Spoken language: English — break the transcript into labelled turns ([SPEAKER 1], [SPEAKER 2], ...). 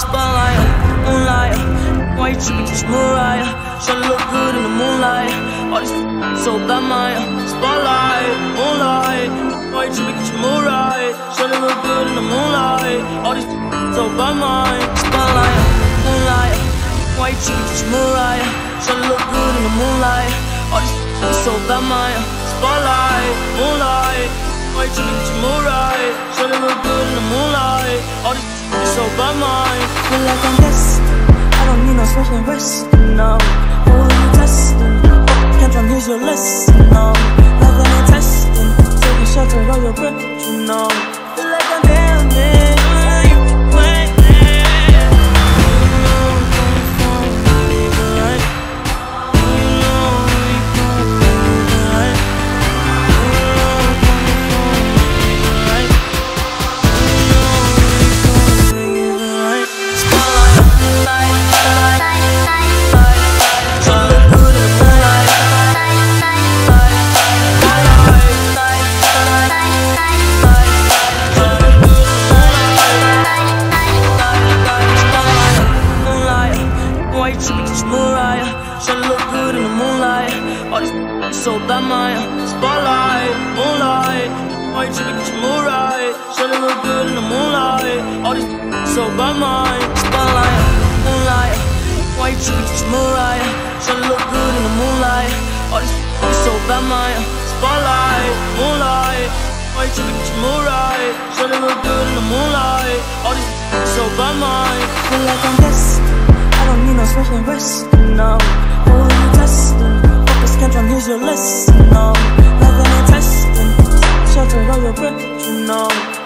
[SPEAKER 1] Spotlight, moonlight. Why you tripping, just Mariah? Tryna look good in the moonlight. All these so bad, my spotlight, moonlight. Why you tripping, just Mariah? Tryna look good in the moonlight. All these so bad, my spotlight, moonlight. Why you tripping, just Mariah? Tryna look good in the moonlight. All these so bad, my spotlight, moonlight. Why you tripping, just Mariah? Tryna look good in the moonlight.
[SPEAKER 2] Feel like I'm destined. I don't need no special rest. No, who are
[SPEAKER 1] so bad, my spotlight, moonlight. Why you tripping, just Mariah? Tryna look good in the moonlight. All these so bad, my spotlight, moonlight. Tryna look good in the moonlight. All these so bad, my spotlight, moonlight. Tryna look good in the moonlight. All these so bad, my
[SPEAKER 2] Feel like I'm destined. I don't need no special rest. No, Here's your. No, loving and testing. At all your breath. You know,